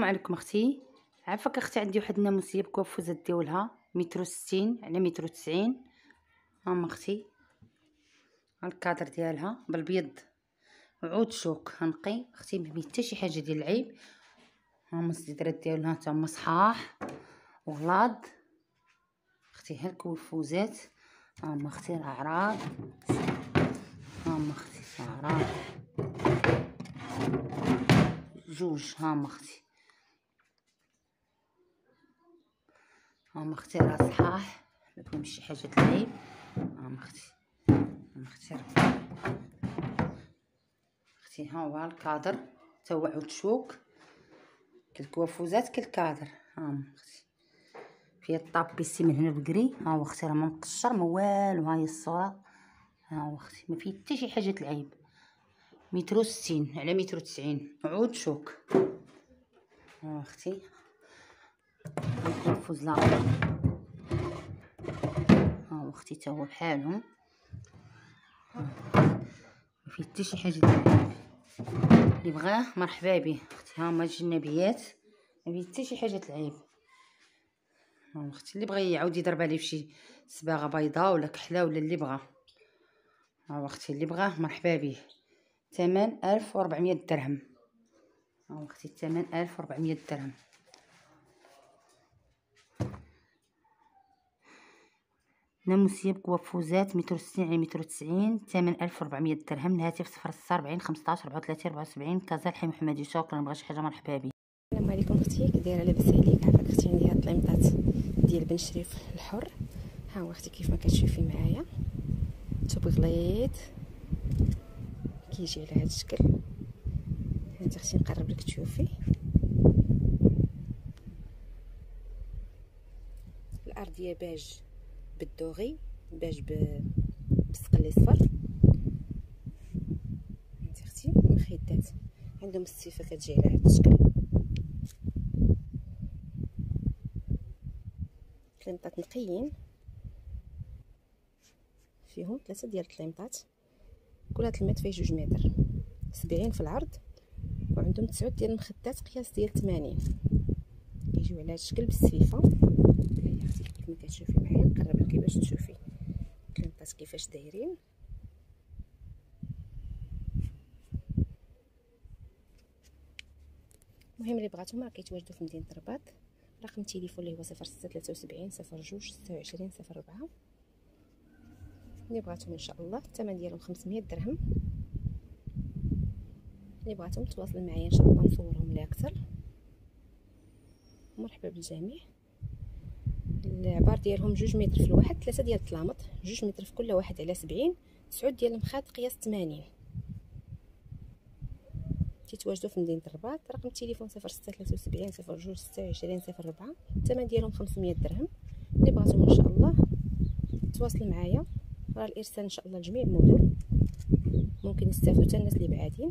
السلام عليكم أختي. عافاك أختي عندي واحد الناموسية بكوافوزه ديولها. متر وستين على متر وتسعين هاما أختي. الكادر ديالها بالبيض. عود شوك هنقي. أختي ما حتى شي حاجة ديال العيب. هاما السدرات ديالها تما صحاح وغلاض أختي ها الكوافوزات هاما أختي الاعراض هاما أختي الاعراض جوج هاما أختي. هاما أختي راه صحاح فيهم شي حاجة العيب هاما أختي هاما أختي أختي ها هو الكادر تا هو عود شوك. كالكوافوزات كالكادر هاما أختي. فيها الطابيسي من هنا بكري. ها هو أختي راه ما مقشر ما والو ها هي الصورة. ها هو أختي ما فيه حتى شي حاجة العيب متر وستين على متر وتسعين عود شوك. ها أختي. لاخر ها أختي تا هو بحالهم. ما فيه حتى شي حاجة اللي بغاه مرحبا به أختي ها هما الجنابيات. ما فيه حتى شي حاجة العيب. ها أختي اللي بغى يعاود يضرب عليه فشي صباغة بيضاء ولا كحلة ولا اللي بغاه ها أختي اللي بغاه مرحبا به ثمن ألف وربعمية درهم. ها أختي ألف وربعمية درهم ناموسية بكوافوزات متر على متر وتسعين ثمن ألف وربعمية درهم الهاتف صفر ستة ربعين خمسطاش ربعة وثلاثين ربعة وسبعين. كازا الحي محمدي شكرا مبغاش حاجة مرحبا بي. السلام عليكم أختي كي دايرة لاباس عليك. عافاك أختي عندي هاد الطليمطات ديال بن شريف الحر. ها هو أختي كيف ما كتشوفي معايا. توب غليظ. كيجي على هذا الشكل. هانت أختي نقرب لك تشوفي. الارضيه باج. بال doré beige بالصقلي الاصفر هانت أختي مخيدات عندهم الصفه كتجي على هذا الشكل. كليمطات نقيين. فيهم ثلاثة ديال الكليمطات كل الميط فيه جوج متر. سبعين في العرض. وعندهم تسعود ديال المخدات قياس ديال ثمانين. كيجيو على هاد الشكل بالسفيفه هي أختي كيف ما كتشوفي معايا نقرب لك باش تشوفي. الكليمطات كيفاش دايرين. المهم اللي بغاتهم راه كيتواجدوا في مدينة الرباط رقم التليفون اللي هو صفر ستة ثلاثة وسبعين صفر جوج ستة وعشرين صفر ربعة. اللي بغاتهم إن شاء الله الثمن ديالهم 500 درهم. اللي بغاتهم تواصل معايا إن شاء الله نصورهم لها أكثر مرحبا بالجميع. العبار ديالهم جوج متر في الواحد ثلاثة ديال الطلامط جوج متر في كل واحد على سبعين تسعود ديال المخاط قياس 80 تيتواجدوا في مدينة الرباط رقم التليفون صفر ستة ثلاثة وسبعين صفر جوج ستة وعشرين صفر ربعة الثمن ديالهم 500 درهم. اللي بغاتهم إن شاء الله تواصل معايا راه الإرسال إن شاء الله لجميع المدن. ممكن يستافدوا حتى الناس اللي بعادين.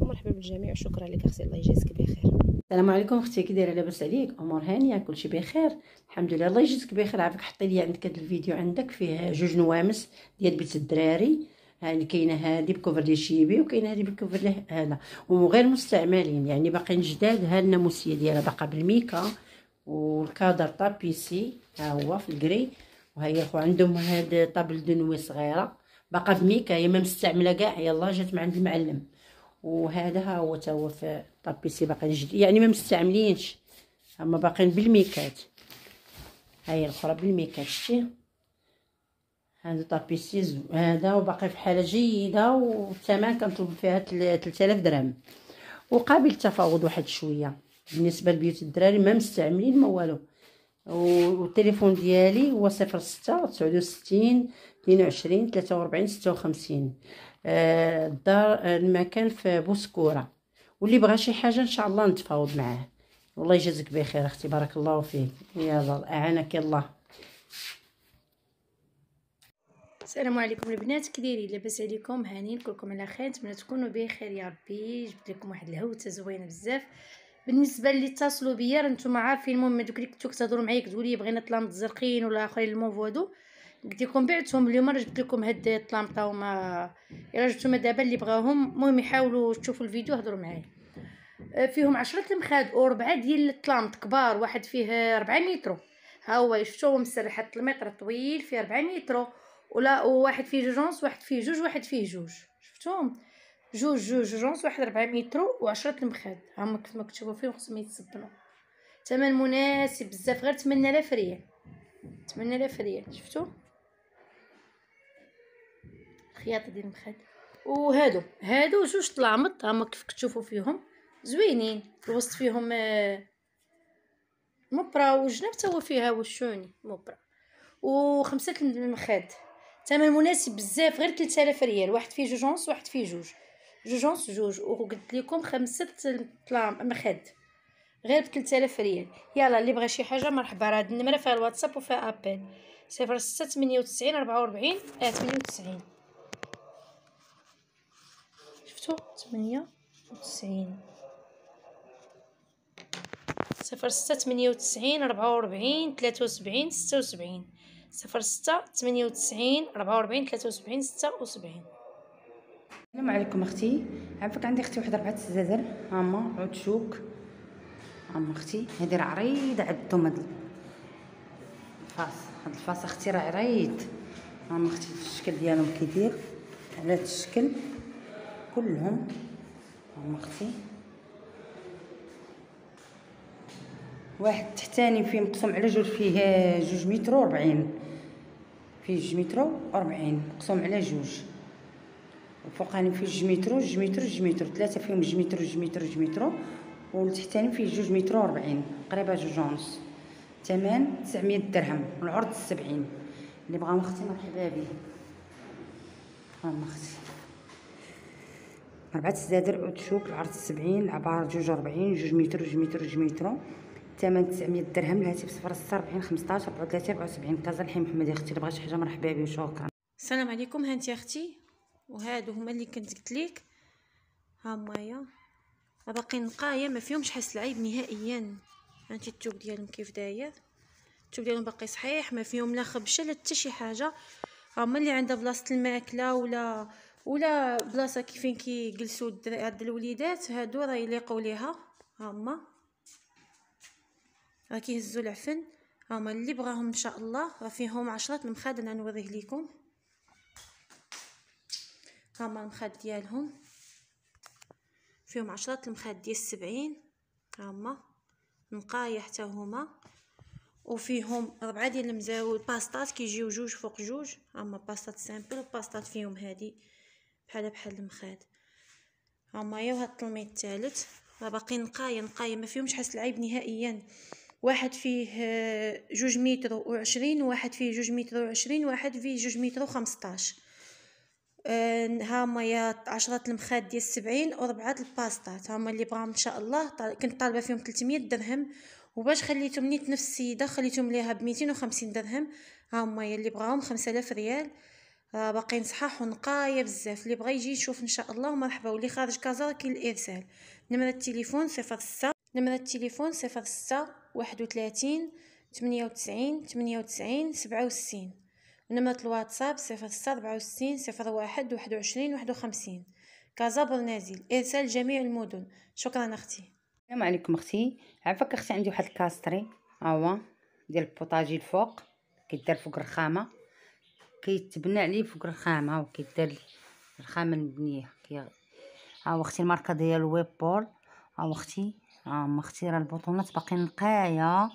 ومرحبا بالجميع وشكرا لك أختي الله يجازيك بخير. السلام عليكم أختي كي دايرة لاباس عليك أمور هانية كلشي بخير. الحمد لله الله يجزيك بخير. عافاك حطي لي عندك هذا الفيديو عندك فيه جوج نوامس ديال بيت الدراري. يعني كاينة هذه بكوفر ديال شيبي وكاينة هذه بكوفر ديال هذا. وغير مستعملين يعني باقيين جداد. ها الناموسية ديالها باقا بالميكا والكادر طابيسي ها هو في الكري أخو عندهم هاد طابل دنوي صغيرة. باقا بميكا هي ما مستعملة كاع يلاه جات من عند المعلم. وهذا ها هو تا هو في طابيسي باقي جديد. يعني ما مستعملينش. هما باقيين بالميكات. هاي الأخرى بالميكات شتي. هذا طابيسي هذا وباقي في حالة جيدة والثمن كنطلب فيها 3000 درهم. وقابل التفاوض واحد شوية. بالنسبة لبيوت الدراري ما مستعملين ما والو. والتليفون ديالي هو صفر ستة تسعود وستين اثنين وعشرين ثلاثة وربعين ستة وخمسين. الدار المكان في بوسكورة. واللي بغى شي حاجة إن شاء الله نتفاوض معاه. والله يجازيك بخير أختي بارك الله فيك. يلا أعانك الله السلام عليكم البنات. كي لاباس عليكم هانيين كلكم على خير. نتمنى تكونوا بخير يا ربي. جبت لكم واحد الهوتة زوينة بزاف. بالنسبة اللي اتصلوا بيا نتوما عارفين المهم دوك اللي كنتو كتهضروا معايا كتقولي بغينا طلامط زرقين ولا آخرين الموف هادو لكم بعتهم اليوم جبت لكم هاد الطلامطة وما إلا جبتوما دابا اللي بغاهم. المهم يحاولوا تشوفوا الفيديو هضروا معايا. آه، فيهم عشرة المخاد وربعة ديال الطلامط كبار واحد فيه ربعة مترو ها هو شفتو مسرح المتر طويل فيه ربعة مترو ولا وواحد فيه جوج ونص واحد فيه جوج واحد فيه جوج. شفتوهم؟ جوج جوج ونص واحد ربعة مترو وعشرة المخاد هما كيف ما كتشوفو فيهم خصهم يتصبنوا ثمن مناسب بزاف غير 8000 ريال. 8000 ريال. شفتو؟ الخياطة ديال المخاد وهادو هادو جوج طلامط هما كيف كتشوفوا فيهم زوينين الوسط فيهم آه، مبرا والجناب تا فيها وشوني مبرا وخمسة المخاد ثمن مناسب بزاف غير 3000 ريال واحد فيه جوج ونص واحد فيه جوج. جوج ونص جوج. وقلت لكم خمسة طلام مخاد غير ب 3000 ريال. يلا اللي بغى شي حاجة مرحبا راه النمره فيها الواتساب وفيها appel 0698 44 98 زوجته تمنية وتسعين. صفر ستة تمنية وتسعين ربعة وربعين تلاتة وسبعين ستة وسبعين. صفر ستة تمنية وتسعين ربعة وربعين تلاتة وسبعين ستة وسبعين. السلام عليكم أختي. عفاك عندي أختي واحد ربعة الزازر. هاما عود شوك هاما أختي هادي راه عريضة على الدوم هاد ال face. هاد ال face أختي راه عريض. هاما أختي الشكل ديالهم كيدير على هاد الشكل. كلهم هما أختي واحد تحتاني فيه مقسوم على جوج فيه جوج متر وربعين فيه جوج متر وربعين مقسوم على جوج. الفوقاني فيه جوج متر جوج متر جوج متر ثلاثة فيهم جوج متر جوج متر جوج متر والتحتاني فيه جوج متر وربعين قريبة جوج ونص ثمن تسعمية درهم. والعرض سبعين. اللي بغاهم أختي مرحبا بيه. هاهما أختي ربعة الزادر عود شوك العرض سبعين العبار جوج وربعين جوج متر جوج متر جوج متر. ثمن تسعمية درهم الهاتف صفر ستة ربعين خمسطاش ربعة وثلاثين ربعة وسبعين. كازا الحي محمد أختي اللي بغات شي حاجة مرحبا بيه وشكرا. السلام عليكم هانتي أختي. وهادو هما اللي كنت قلت لك. ها همايا باقي نقايا ما فيهمش حس العيب نهائيا. هانتي التوب ديالهم كيف داير؟ التوب ديالهم باقي صحيح ما فيهم لا خبشة لا حتى شي حاجة. هما اللي عندها بلاصة الماكلة ولا ولا بلاصة كيفين كيجلسوا هاد الوليدات هادو راه يليقوا ليها. هما. راه كيهزوا العفن. هما اللي بغاهم إن شاء الله. راه فيهم عشرة المخاد أنا نوريه لكم هما المخاد ديالهم. فيهم عشرة المخاد ديال السبعين. هما. نقايا حتى هما. وفيهم ربعة ديال المزاول. باسطات كيجيو جوج فوق جوج. هما باسطات simple وباسطات فيهم هادي. بحال بحال المخاد. هما يا وهاد الطلميط الثالث راه باقي نقايا نقايا ما فيهمش حس العيب نهائيا. واحد فيه آه، جوج متر وعشرين وواحد فيه جوج متر وعشرين وواحد فيه جوج متر وخمسطاش. آه، هما يا عشرة المخاد ديال السبعين وربعة الباسطات هما اللي بغاهم إن شاء الله كنت طالبة فيهم 300 درهم. وباش خليتهم نيت نفس السيدة خليتهم ليها ب 250 درهم. هما اللي بغاهم 5000 ريال. راه باقيين صحاح ونقاية بزاف. اللي بغى يجي يشوف إن شاء الله مرحبا واللي خارج كازا كاين الإرسال. نمرة التليفون صفر ستة نمرة التليفون صفر ستة واحد وثلاثين تمنية وتسعين تمنية وتسعين سبعة وستين. ونمرة الواتساب صفر ستة ربعة وستين صفر واحد واحد وعشرين واحد وخمسين. كازا برنازيل إرسال جميع المدن. شكرا أختي. السلام عليكم أختي. عافاك أختي عندي واحد ال encastré. ها هو ديال البوطاجي الفوق. كيدار فوق الرخامة. كيتبنى عليه فوق الرخامة وكيدار الرخامة المبنيه كي ها هو أختي الماركة ديالو Whirlpool. ها هو أختي. ها هما أختي راه البطونات باقي نقايه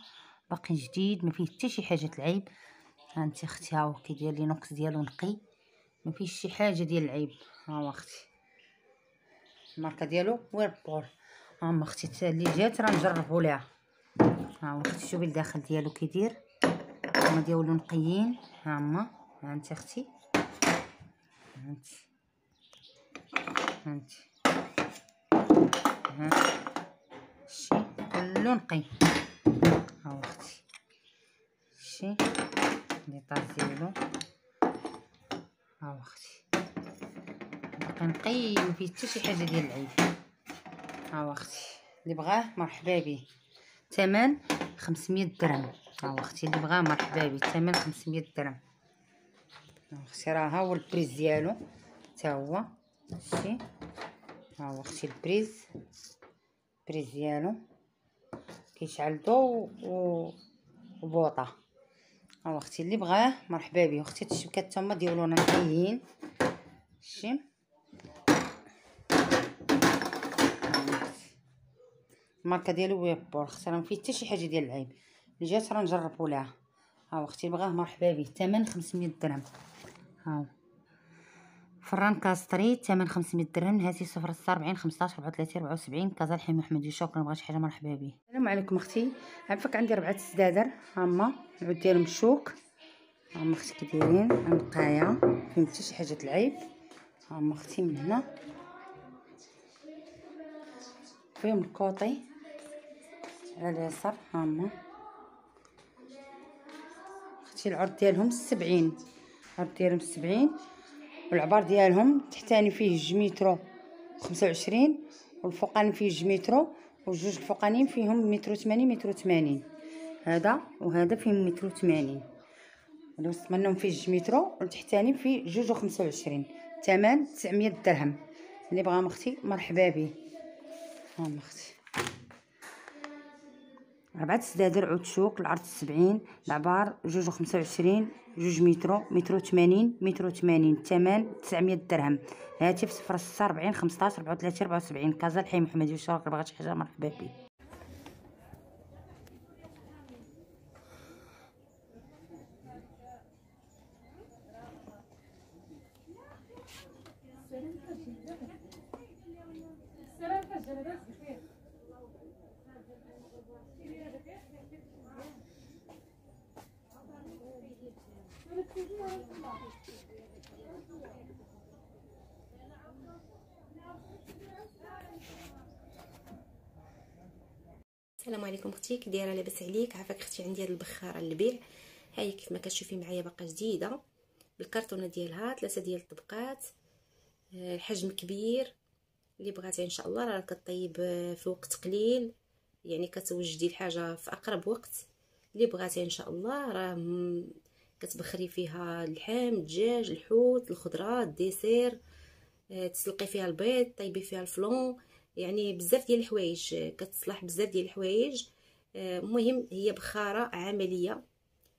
باقي جديد ما فيه حتى شي حاجة العيب ها انت أختي ها هو كي داير l'inox ديالو نقي. ما شي حاجة ديال العيب. ها هو أختي. الماركة ديالو Whirlpool. ها هما أختي اللي جات راه نجربوا ليها. ها هو أختي شوفي الداخل ديالو كيدير هما ديالو نقيين. ها هما ها انت أختي ها انت ها شي كله نقي ها هو أختي شي لي طاز ديالو ها هو أختي باقي نقي مفيه حتى شي حاجة ديال العيب ها هو أختي اللي بغاه مرحبا بيه ثمن 500 درهم ها هو أختي اللي بغاه مرحبا بيه ثمن 500 درهم أختي راه ها هو البريز ديالو. حتى هو. شتي ها هو أختي ال prise. prise ديالو. كيشعل ضو و وبوطه ها أختي اللي بغاه. مرحبا به أختي الشبكات تما ديالونا نقيين شتي الماركة ديالو Whirlpool أختي راه ما فيه حتى شي حاجة ديال العيب. اللي جات راه نجربوا لها. ها أختي بغاه. مرحبا به الثمن 500 درهم. ها فران encastré الثمن 500 درهم هاتي 0 15 34 74 كازا الحي محمد شكرا بغات شي حاجة مرحبا به السلام عليكم أختي. عفاك عندي ربعه سدادر هما العود ديالهم الشوك. هما أختي كي دايرين نقايه فيهم حتى شي حاجة العيب؟ هما أختي من هنا. فيهم ال côté على اليسار هما أختي العرض ديالهم سبعين. العرض ديالهم سبعين والعبار ديالهم تحتاني فيه جوج مترو خمسة وعشرين والفوقاني فيه جوج مترو والجوج الفوقانيين فيهم مترو تمانين مترو تمانين هذا وهذا فيهم مترو تمانين الوسط منهم فيه جوج مترو والتحتاني فيه جوج وخمسة وعشرين. تمن تسعمية درهم. اللي بغا مختي مرحبا بيه ها مختي. ربعة سدادر عود شوك العرض سبعين العبار جوج وخمسة وعشرين جوج مترو مترو تمانين مترو تمانين الثمن تسعمية درهم. هاتف صفر ستة ربعين خمسطاش ربعة وثلاثين ربعة وسبعين. كازا الحي محمد يوسف بغات شي حاجة مرحبا بيه السلام عليكم أختي كي دايرة لاباس عليك عافاك أختي عندي هاد البخارة للبيع هاي كيف ما كتشوفي معايا باقا جديدة. بالكرتونه ديالها ثلاثة ديال الطبقات. آه، الحجم كبير. اللي بغاتي إن شاء الله راه كطيب في وقت قليل. يعني كتوجدي الحاجة في أقرب وقت. اللي بغاتي إن شاء الله راه كتبخري فيها اللحم الدجاج الحوت الخضرة ال dessert. آه، تسلقي فيها البيض طيبي فيها ال flan. يعني بزاف ديال الحوايج كتصلح بزاف ديال الحوايج. المهم آه، هي بخارة عملية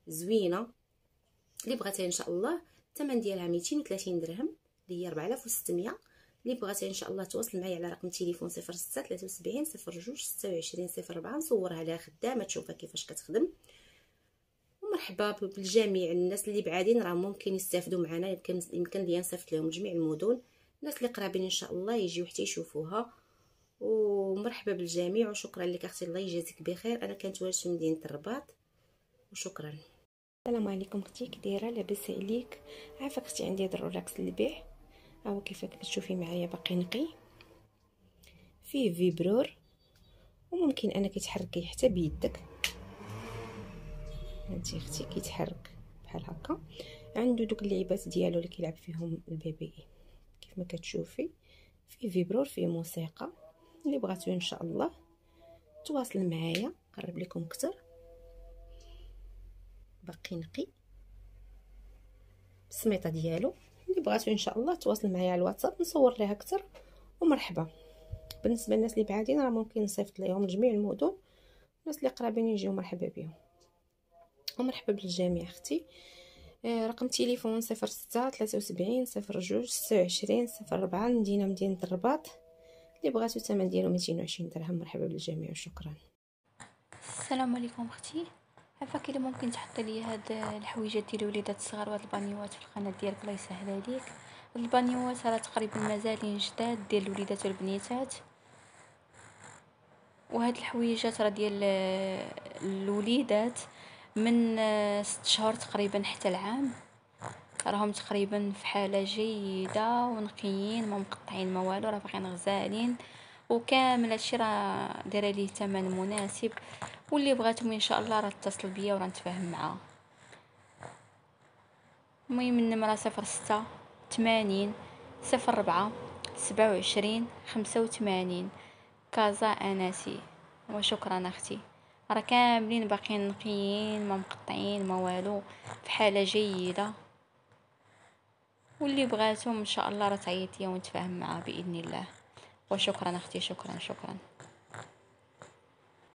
زوينة اللي بغاتها إن شاء الله. الثمن ديالها 230 درهم اللي هي 4600 اللي بغاتها إن شاء الله تواصل معايا على رقم التليفون 06 73 02 26 04 نصورها لها خدامة تشوفها كيفاش كتخدم. ومرحبا بالجميع الناس اللي بعادين راه ممكن يستافدوا معنا يمكن يمكن ليا نصيفط لهم جميع المدن. الناس اللي قرابين إن شاء الله يجيو حتى يشوفوها. ومرحبا بالجميع وشكرا لك أختي الله يجازيك بخير. أنا كنتواجد في مدينة الرباط وشكرا. السلام عليكم أختي كي دايره لاباس عليك. عافاك أختي عندي هاد ال relax للبيع. هاو كيف كتشوفي معايا باقي نقي. فيه vibreur وممكن أنا كيتحركي حتى بيدك. هانتي أختي كيتحرك بحال هكا. عنده دوك اللعيبات ديالو اللي كيلعب فيهم ال bébé كيف ما كتشوفي فيه vibreur فيه موسيقى. اللي بغاتو إن شاء الله. تواصل معايا قرب لكم أكثر باقي نقي. السميطة ديالو. اللي بغاتو إن شاء الله تواصل معايا على الواتساب نصور ليها أكثر ومرحبا. بالنسبة للناس اللي بعادين راه ممكن نصيفط ليهم جميع المدن. الناس اللي قرابين يجيو مرحبا بهم ومرحبا بالجميع أختي. آه، رقم تليفون صفر ستة ثلاثة وسبعين صفر جوج ستة وعشرين صفر ربعة مدينة مدينة الرباط. اللي بغاتو الثمن ديالو ميتين وعشرين درهم؟ مرحبا بالجميع وشكرا. السلام عليكم أختي. عفاك إلا ممكن تحطي لي هاد الحويجات ديال الوليدات الصغار وهاد البانيوات في القناة ديالك؟ الله يسهل عليك. البانيوات راه تقريبا مازالين جداد ديال الوليدات والبنيتات. وهاد الحويجات راه ديال الوليدات من ست شهور تقريبا حتى العام. راهم تقريبا في حالة جيدة ونقيين ما مقطعين ما والو راه باقيين غزالين. وكامل هادشي راه دايرة ليه ثمن مناسب. واللي بغاتهم إن شاء الله راه اتصل بيا وراه نتفاهم معاه المهم النمره صفر ستة ثمانين صفر ربعة سبعة وعشرين خمسة وثمانين كازا اناسي وشكرا أختي. راه كاملين باقيين نقيين ما مقطعين ما والو. في حالة جيدة. واللي بغاتهم إن شاء الله راه تعيط ليا ونتفاهم معاه بإذن الله. وشكرا أختي شكرا شكرا.